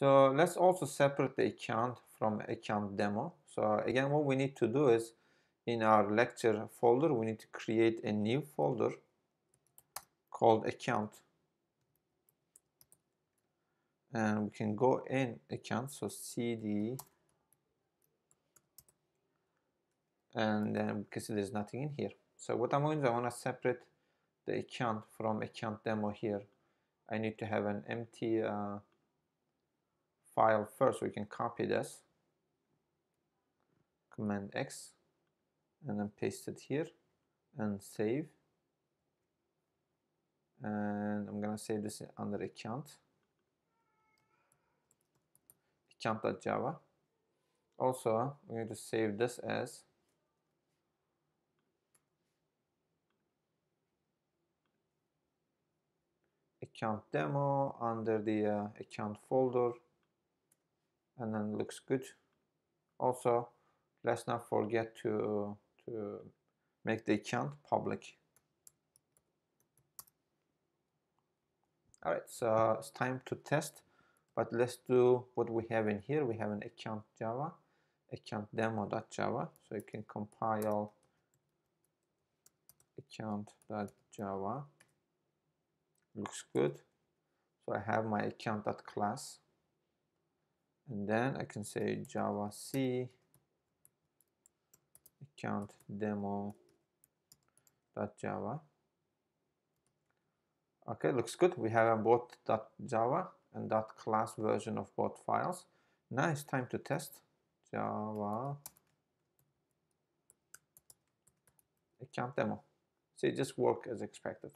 So let's also separate the account from account demo. So again, what we need to do is in our lecture folder, we need to create a new folder called account. And we can go in account, so cd, and then because there's nothing in here. So what I'm going to do, I want to separate the account from account demo here. I need to have an empty uh, file first. We can copy this, Command X, and then paste it here and save. And I'm gonna save this under account, account.java. Also, we're going to save this as account demo under the uh, account folder and then looks good. Also let's not forget to to make the account public. All right so it's time to test but let's do what we have in here. We have an account java account demo.java so you can compile account.java looks good. So I have my account.class and then I can say javac account demo dot java. Okay looks good. We have both java and dot class version of both files. Now it's time to test java account demo. So it just work as expected